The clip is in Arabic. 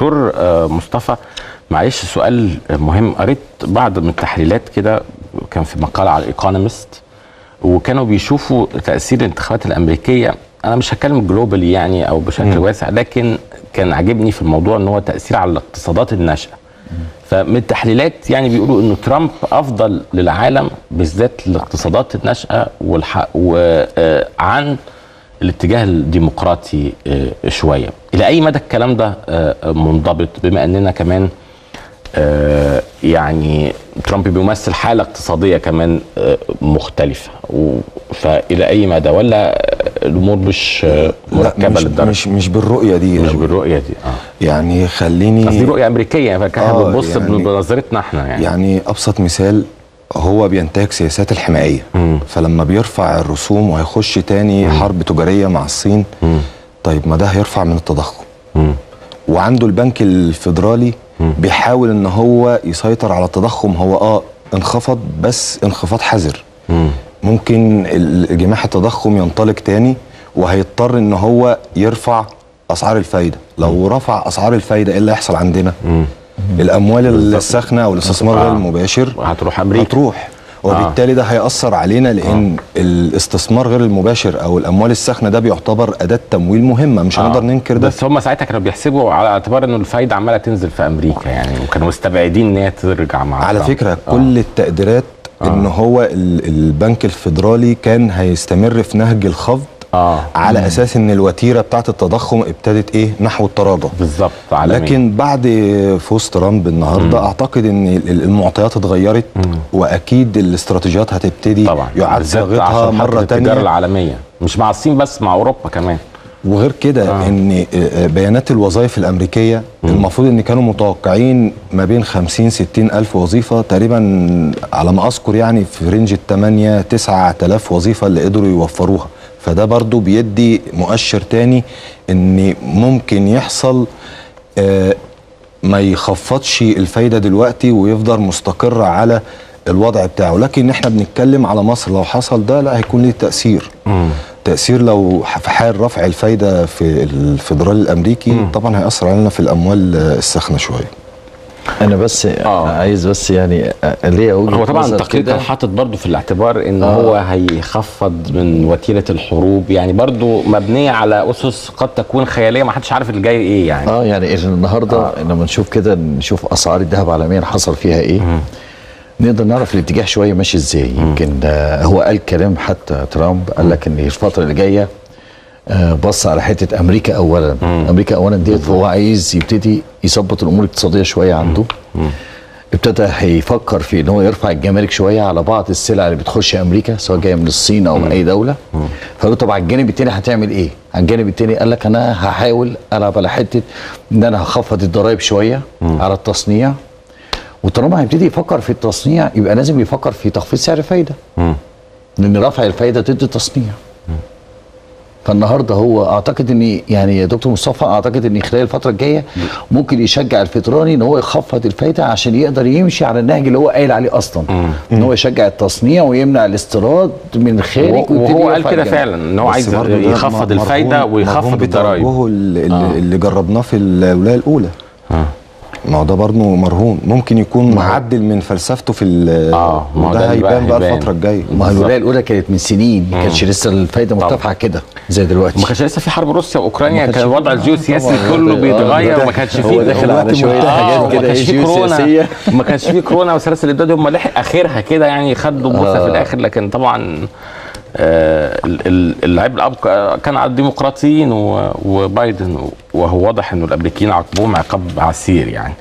دكتور آه، مصطفى معلش سؤال مهم. قريت بعض من التحليلات كده كان في مقاله على الايكونومست وكانوا بيشوفوا تأثير الانتخابات الأمريكية. أنا مش هتكلم جلوبالي يعني أو بشكل واسع لكن كان عاجبني في الموضوع إن هو تأثير على الاقتصادات الناشئة. فمن التحليلات يعني بيقولوا انه ترامب أفضل للعالم بالذات الاقتصادات الناشئة والح... وعن الاتجاه الديمقراطي آه، شوية. إلى أي مدى الكلام ده آه، منضبط؟ بما أننا كمان آه، يعني ترامب بيمثل حالة اقتصادية كمان آه، مختلفة. فإلى أي مدى؟ ولا الأمور مش آه، مركبة مش للدرجة؟ مش مش بالرؤية دي. مش. بالرؤية دي آه. يعني قصدي خليني رؤية أمريكية فإحنا آه، بنبص يعني- بنظرتنا إحنا يعني, يعني أبسط مثال هو بينتهج سياسات الحماية. مم. فلما بيرفع الرسوم وهيخش تاني حرب تجارية مع الصين مم. طيب ما ده هيرفع من التضخم. مم. وعنده البنك الفيدرالي بيحاول إن هو يسيطر على التضخم. هو آه انخفض بس انخفاض حذر. مم. ممكن جماح التضخم ينطلق تاني وهيضطر إن هو يرفع أسعار الفايدة. لو رفع أسعار الفايدة إيه اللي هيحصل عندنا؟ مم. الأموال الساخنة أو الاستثمار غير آه. المباشر هتروح أمريكا. هتروح. وبالتالي ده هيأثر علينا لأن الاستثمار غير المباشر أو الأموال الساخنة ده بيعتبر أداة تمويل مهمة مش هنقدر ننكر ده. بس هم ساعتها كانوا بيحسبوا على اعتبار إنه الفايدة عمالة تنزل في أمريكا يعني وكانوا مستبعدين إن هي ترجع مع على. فكرة آه. كل التقديرات إن هو ال- البنك الفيدرالي كان هيستمر في نهج الخفض آه. على أساس إن الوتيرة بتاعت التضخم ابتدت إيه؟ نحو التراجع بالظبط لكن بعد فوز ترامب النهارده أعتقد إن ال- المعطيات اتغيرت وأكيد الاستراتيجيات هتبتدي طبعا يعاد بالذات صياغتها مرة حركة التجارة العالمية مش مع الصين بس مع أوروبا كمان. وغير كده آه. إن آه، بيانات الوظائف الأمريكية المفروض إن كانوا متوقعين ما بين 50 60 ألف وظيفة تقريبا على ما أذكر يعني في رينج ال 8 9000 وظيفة اللي قدروا يوفروها. فده برضو بيدي مؤشر تاني إن ممكن يحصل آه، ما يخفضش الفايدة دلوقتي ويفضل مستقر على الوضع بتاعه. لكن إحنا بنتكلم على مصر لو حصل ده لا هيكون ليه تأثير. تأثير لو في حال رفع الفايدة في الفدرالي الأمريكي طبعا هيأثر علينا في الأموال آه، السخنه شوية. أنا بس آه. عايز بس يعني ليه أقول هو طبعا التقرير كان حاطط برضه في الاعتبار إن آه. هو هيخفض من وتيره الحروب. يعني برضه مبنية على أسس قد تكون خيالية ما حدش عارف اللي جاي إيه يعني. آه يعني النهارده آه. لما نشوف كده نشوف أسعار الذهب عالميا حصل فيها إيه نقدر نعرف الاتجاه شوية ماشي إزاي. يمكن آه هو قال كلام حتى ترامب قال لك إن الفترة اللي جاية آه بص على حتة أمريكا اولا. أمريكا اولا ديت فهو عايز يبتدي يظبط الأمور الاقتصادية شوية عنده. ابتدى هيفكر في إن هو يرفع الجمارك شوية على بعض السلع اللي بتخش أمريكا سواء جاية من الصين أو من أي دولة. فقالوا طب على الجانب التاني هتعمل إيه؟ على الجانب التاني قال لك أنا هحاول ألعب على حتة إن أنا هخفض الضرايب شوية على التصنيع. وطالما هيبتدي يفكر في التصنيع يبقى لازم يفكر في تخفيض سعر الفايدة. لأن رفع الفايدة ضد التصنيع. فالنهاردة هو أعتقد ان يعني يا دكتور مصطفى أعتقد ان خلال الفترة الجاية ممكن يشجع الفدرالي إن هو يخفض الفايدة عشان يقدر يمشي على النهج اللي هو قايل عليه أصلا إن هو يشجع التصنيع ويمنع الاستيراد من الخارج وهو وهو قال كده. فعلا إن هو عايز يخفض الفايدة ويخفض الضرايب بتوجهه اللي, آه. اللي جربناه في الولاية الأولى آه. ما هو ده برضه مرهون. ممكن يكون معدل من فلسفته في ال- آه، ما هو ده هيبان بقى. الفترة الجاية. ما هو الولاية الأولى كانت من سنين ما كانش لسه الفايدة مرتفعه كده زي دلوقتي. ما كانش لسه في حرب روسيا وأوكرانيا ما كان الوضع في- الجيوسياسي. كله آه، بيتغير وما كانش هو فيه داخل على شوية آه، حاجات وما كده كانش فيه كورونا. جيوسياسية. ما كانش فيه كورونا وسلاسل الامداد هم لحق آخرها كده يعني خدوا بوسه في الآخر لكن طبعا آه، ال- ال- العبء الابقى كان على الديمقراطيين وبايدن وهو واضح إنه الأمريكيين عاقبوهم عقاب عسير يعني.